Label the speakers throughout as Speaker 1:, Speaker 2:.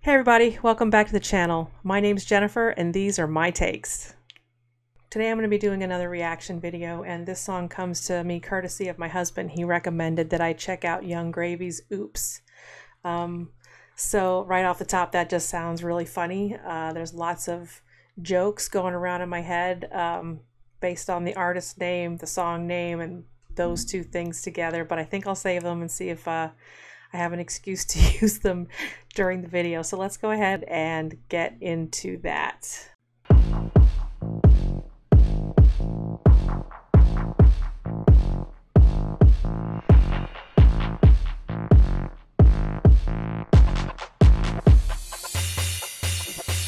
Speaker 1: Hey everybody, welcome back to the channel. My name's Jennifer and these are my takes. Today I'm going to be doing another reaction video and this song comes to me courtesy of my husband. He recommended that I check out Yung Gravy's Oops. Um, so right off the top that just sounds really funny. Uh, there's lots of jokes going around in my head um, based on the artist name, the song name, and those two things together but I think I'll save them and see if uh, I have an excuse to use them during the video. So let's go ahead and get into that.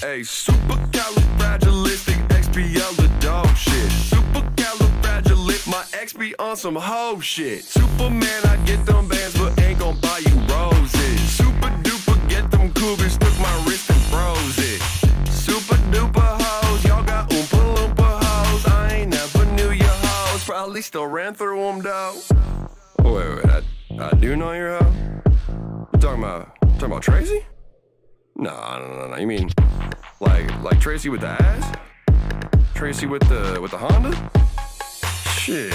Speaker 2: Hey, supercalifragilistic the dog shit. Supercalifragilistic, my on some hoe shit. Superman, I get them bands, gon' buy you roses. Super duper, get them cougars, took my wrist and froze it. Super duper hoes, y'all got oompa loompa hoes. I ain't never knew your hoes, probably still ran through them though. Wait, wait, I, I do know your hoe? You talking about, talking about Tracy? No, no, no, no. You mean like like Tracy with the ass? Tracy with the with the Honda? Shit.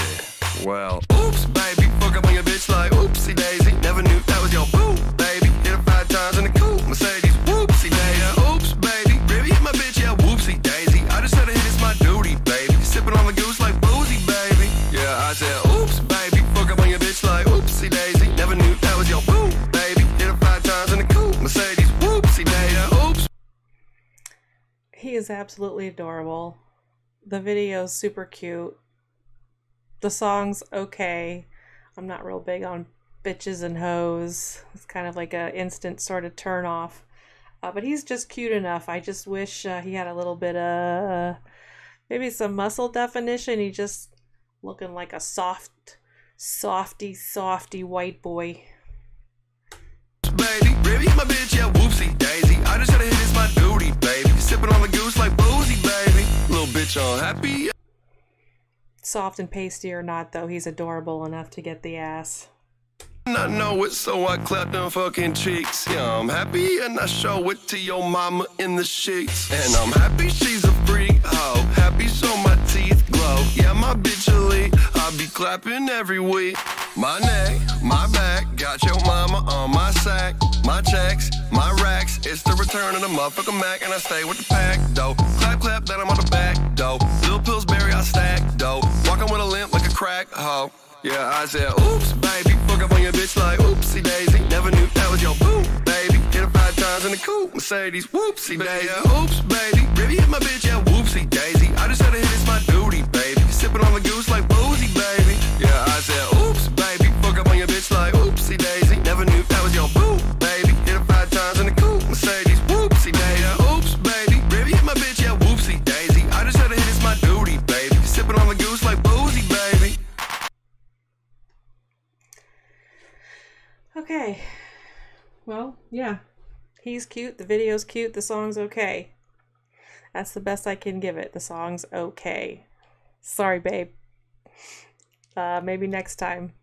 Speaker 2: Well, oops, baby, fuck up on your bitch like oopsie daisy. Your boo, baby. Hit her five times in the coupe, Mercedes, whoopsie daisy. Oops, baby, baby, hit my bitch, yeah, whoopsie daisy. I just said to it's my duty, baby. Sipping on the goose like boozy, baby. Yeah, I said, oops, baby, fuck up on your bitch like oopsie daisy. Never knew that was your boo, baby. Hit her five times in the coupe, Mercedes, whoopsie daisy. Oops.
Speaker 1: He is absolutely adorable. The video's super cute. The song's okay. I'm not real big on bitches and hoes. It's kind of like a instant sort of turn off. Uh, but he's just cute enough. I just wish uh, he had a little bit of maybe some muscle definition. He just looking like a soft, softy, softy white boy.
Speaker 2: Baby, baby, my bitch, yeah, whoopsie daisy. I just had to hit it's my duty, baby. Sipping on the goose like boozy, baby. Little bitch on happy.
Speaker 1: Soft and pasty or not, though, he's adorable enough to get the ass.
Speaker 2: I know it, so I clap them fucking cheeks. Yeah, I'm happy and I show it to your mama in the sheets. And I'm happy she's a freak, oh, happy so my teeth glow. Yeah, my bitch elite, I be clapping every week. My neck, my back, got your mama on my sack. My checks, my racks, it's the return of the motherfucker Mac, and I stay with the pack, though. Clap, clap, then I'm on the back, though. Little Pillsbury, I stack, though. Walking with a limp like a crack, hoe. Yeah, I said, oops, baby. Fuck up on your bitch like oopsie daisy. Never knew that was your boo, baby. Hit her five times in the coupe, Mercedes, whoopsie daisy. Yeah, oops, baby. Baby, hit my bitch, yeah, whoopsie daisy. I just had to hit it's my duty, baby. Sipping on the goose like boozy, baby. Yeah, I said, oops, baby. Fuck up on your bitch like oopsie daisy. Never knew that was your boo, baby. Hit her five times in the coupe, Mercedes, whoopsie daisy. Yeah, oops, baby. Baby, hit my bitch, yeah, whoopsie daisy. I just had to hit it's my duty, baby. Sipping on the goose like boozy,
Speaker 1: Okay. Well, yeah. He's cute, the video's cute, the song's okay. That's the best I can give it. The song's okay. Sorry, babe. Uh, maybe next time.